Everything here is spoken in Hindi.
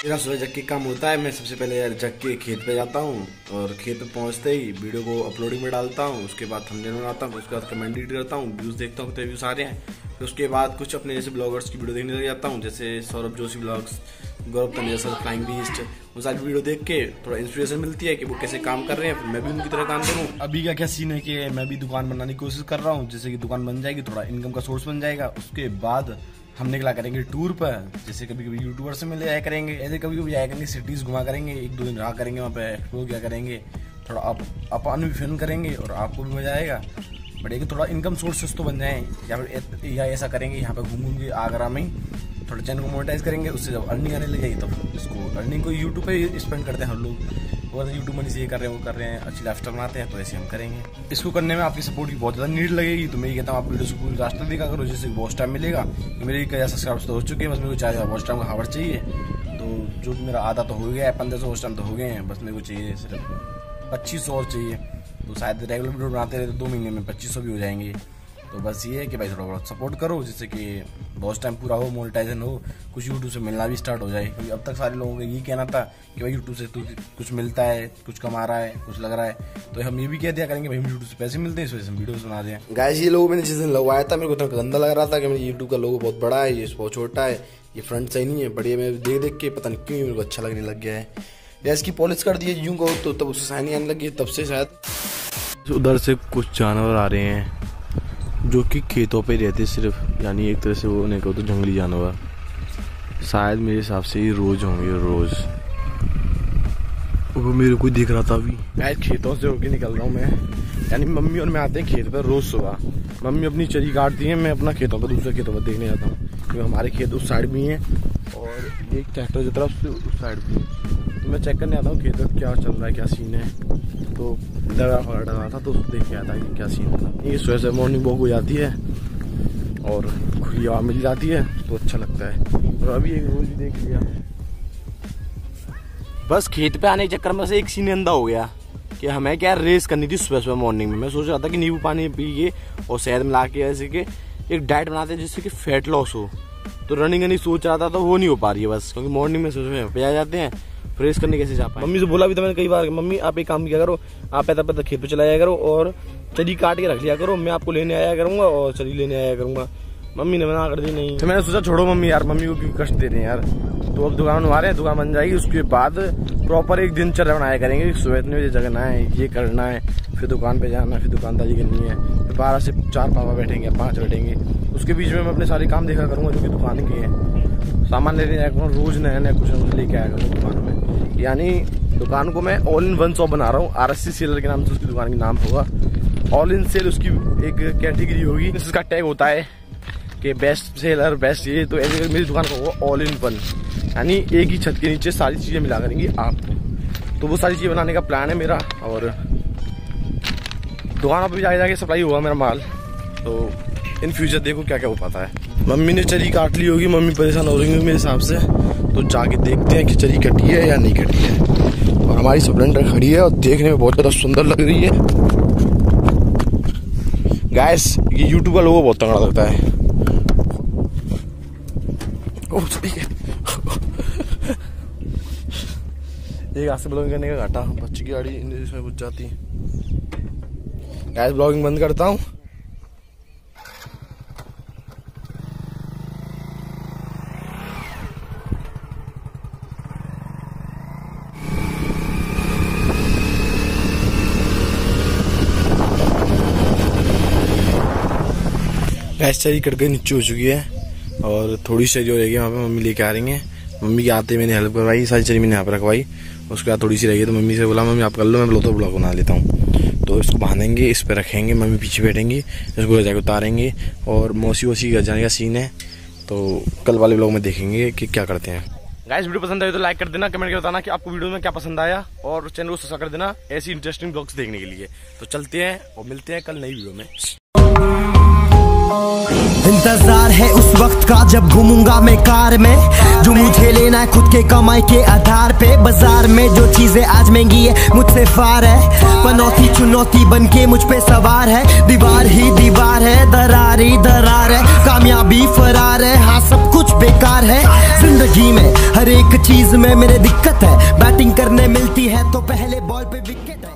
मेरा सुबह जग के काम होता है, मैं सबसे पहले यार जग के खेत पे जाता हूँ और खेत पे पहुँचते ही वीडियो को अपलोडिंग में डालता हूँ, उसके बाद थंबनेल बनाता हूँ, उसके बाद कमेंट एडिट करता हूँ व्यूज़ देखता हूँ कितने व्यूज़ आ रहे हैं। फिर उसके बाद कुछ अपने जैसे ब्लॉगर्स की वीडियो देखने लग जाता हूँ, जैसे Saurabh Joshi vlogs Gaurav Taneja flying beast वो सारी वीडियो देख के थोड़ा इंस्पिरेशन मिलती है कि वो कैसे काम कर रहे हैं मैं भी उनकी तरह काम करूँ। अभी का क्या सीन है कि मैं भी दुकान बनाने की कोशिश कर रहा हूँ, जैसे कि दुकान बन जाएगी, थोड़ा इनकम का सोर्स बन जाएगा, उसके बाद हम निकला करेंगे टूर पर, जैसे कभी कभी यूट्यूबर से मिल जाया करेंगे। ऐसे कभी कभी जाया करेंगे सिटीज़ घुमा करेंगे, एक दो दिन रहा करेंगे, वहाँ पे एक्सप्लोर किया करेंगे। थोड़ा आप अपन भी फ़िल्म करेंगे और आपको भी मज़ा आएगा। बट एक थोड़ा इनकम सोर्सेस तो बन जाए, या फिर या ऐसा करेंगे, यहाँ पे घूमूँगे आगरा में। थोड़ा चैनल को मोनेटाइज करेंगे, उससे जब अर्निंग आने लग जाएगी तब इसको अर्निंग को यूट्यूब पे स्पेंड करते हैं हम लोग। वो यूट्यूब मनी से ये कर रहे हैं, वो कर रहे हैं, अच्छी लाइफ बनाते हैं तो ऐसे हम करेंगे। इसको करने में आपकी सपोर्ट की बहुत ज़्यादा नीड लगेगी तो मैं ये कहता हूँ, आप वीडियो पूरी लास्ट देखा करो, जिससे बहुत टाइम मिलेगा। मेरे कई सब्सक्राइबर्स तो हो चुके हैं, बस मेरे को चार बहुत टाइम का हावर चाहिए। तो जो मेरा आधा तो हो गया है पंद्रह सौ टाइम तो हो गए हैं, बस मेरे को चाहिए सिर्फ़ पच्चीस और चाहिए। तो शायद रेगुलर वीडियो बनाते रहे तो दो महीने में पच्चीस सौ भी हो जाएँगे। तो बस ये है कि भाई थोड़ा बहुत सपोर्ट करो जिससे कि बहुत टाइम पूरा हो मोनिटाइजन हो कुछ यूट्यूब से मिलना भी स्टार्ट हो जाए। क्योंकि अब तक सारे लोगों का यही कहना था कि भाई यूट्यूब से तो कुछ मिलता है कुछ कमा रहा है कुछ लग रहा है। तो हम ये भी कह दिया करेंगे भाई यूट्यूब से पैसे मिलते हैं इस वजह से वीडियो बना रहे हैं। गाय ये लोगो मैंने जिस दिन लगवाया था मेरे को तो गंदा लग रहा था कि मेरे यूट्यूब का लोगो बहुत बड़ा है ये बहुत छोटा है ये फ्रंट सही नहीं है बढ़िया मैं देख देख के पता नहीं क्यों मेरे को अच्छा लगने लग गया है। या इसकी पॉलिश कर दी यूँ कहो तो तब उससे साइनी आने लगी तब से शायद उधर से कुछ जानवर आ रहे हैं। जो कि खेतों पे रहते सिर्फ़, यानी एक तरह से वो उन्हें कहो तो जंगली जानवर। शायद मेरे हिसाब से ये रोज होंगे रोज। वो मेरे को दिख रहा था अभी। मैं खेतों से होके निकल रहा हूँ मैं। यानी मम्मी और मैं आते हैं खेत पर रोज सुबह। मम्मी अपनी चरी काटती है, मैं अपना खेतों पर, दूसरे खेतों पर देखने जाता हूँ। क्योंकि हमारे खेत उस साइड भी हैं और एक ट्रैक्टर की तरफ़ उस साइड भी है। तो मैं चेक करने आता हूँ खेत पर क्या चल रहा है, क्या सीन है। तो डरा रहा था तो देख के आता है क्या सीन था। ये सुबह से मॉर्निंग वॉक हो जाती है और खुली हवा मिल जाती है तो अच्छा लगता है। और अभी एक रोज देख लिया। बस खेत पे आने के चक्कर में से एक सीन अंदा हो गया कि हमें क्या रेस करनी थी सुबह सुबह मॉर्निंग में। मैं सोच रहा था कि नींबू पानी पी के और शहद मिला के ऐसे के एक डाइट बनाते हैं जिससे कि फैट लॉस हो। तो रनिंग नहीं सोच रहा था तो वो नहीं हो पा रही है बस, क्योंकि मॉर्निंग में सुबह पे आ जाते हैं। फ्रेश करने कैसे जा पाए? मम्मी से बोला भी था मैंने कई बार मम्मी आप एक काम किया करो आप पैदा पैदा खेत पे चलाया करो और चरी काट के रख लिया करो मैं आपको लेने आया करूँगा और चली लेने आया करूँगा। मम्मी ने मना कर दी नहीं। तो मैंने सोचा छोड़ो मम्मी यार मम्मी को क्यों कष्ट दे रहे हैं यार? तो अब दुकान आ रहे हैं दुकान बन जाएगी उसके बाद प्रॉपर एक दिनचर्या बनाया करेंगे सुबह इतने बजे जगना है ये करना है फिर दुकान पे जाना है फिर दुकानदारी करनी है फिर बारह से चार पापा बैठेंगे पाँच बैठेंगे। उसके बीच में मैं अपने सारे काम देखा करूँगा जो कि दुकान के हैं। सामान लेने जाया करूँगा रोज नया नया कुछ ना कुछ लेके आया करूँगा दुकान में। यानी दुकान को मैं ऑल इन वन शॉप बना रहा हूँ। आर एस सी सेलर के नाम से उसकी दुकान का नाम होगा। ऑल इन सेल उसकी एक कैटेगरी होगी। जिसका टैग होता है कि बेस्ट सेलर बेस्ट ये तो ऐसे मेरी दुकान का होगा ऑल इन वन यानी एक ही छत के नीचे सारी चीज़ें मिला करेंगी आपको। तो वो सारी चीज़ें बनाने का प्लान है मेरा और दुकान पर भी जाके जाके सप्लाई हुआ मेरा माल। तो इन फ्यूचर देखो क्या क्या हो पाता है। मम्मी ने चली काट ली होगी, मम्मी परेशान हो रही होगी मेरे हिसाब से। तो जाके देखते हैं चरी कटी है या नहीं कटी है। और हमारी स्प्लेंडर खड़ी है और देखने में बहुत ज़्यादा सुंदर लग रही है। गैस ये यूट्यूब का लोगो बहुत तगड़ा लगता है। एक हाथ ब्लॉगिंग करने का घाटा, बच्ची की गाड़ी, इसमें घुस जाती। है गैस ब्लॉगिंग बंद करता हूँ। गैस चरी गई नीचे हो चुकी है और थोड़ी सी जो रहेगी वहाँ पे मम्मी लेके आ रही है। मम्मी के आते मैंने हेल्प करवाई, सारी चरी मैंने यहाँ पे रखवाई। उसके बाद थोड़ी सी रहेगी तो मम्मी से बोला, मम्मी, आप कर लो, मैं बोलो तो ब्लॉग बना लेता हूँ। तो इसको बांधेंगे, इस पर रखेंगे, मम्मी पीछे बैठेंगी, इसको जाकर उतारेंगे और मौसी वोसी घर जाने का सीन है। तो कल वाले ब्लॉग में देखेंगे कि क्या करते हैं। गाइस वीडियो पसंद आए तो लाइक कर देना कमेंट कर बताना कि आपको वीडियो में क्या पसंद आया और चैनल को सब्सक्राइब कर देना ऐसी इंटरेस्टिंग ब्लॉग्स देखने के लिए। तो चलते हैं और मिलते हैं कल नई वीडियो में। इंतज़ार है उस वक्त का जब घूमूँगा मैं कार में, जो मुझे लेना है खुद के कमाई के आधार पे। बाज़ार में जो चीज़ें आज महँगी है, मुझसे फार है। पनौती चुनौती बन के मुझ पे सवार है। दीवार ही दीवार है, दरार ही दरार है। कामयाबी फरार है हाँ सब कुछ बेकार है। ज़िंदगी में हर एक चीज़ में मेरे दिक्कत है। बैटिंग करने मिलती है तो पहले बॉल पे विकेट